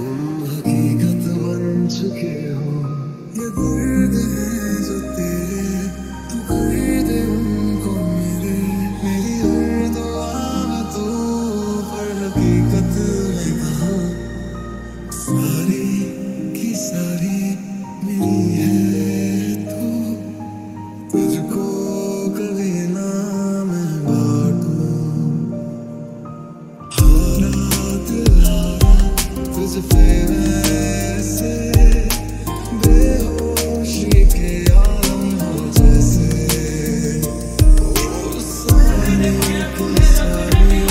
तुम हकीकत बन चुके हो Please help me.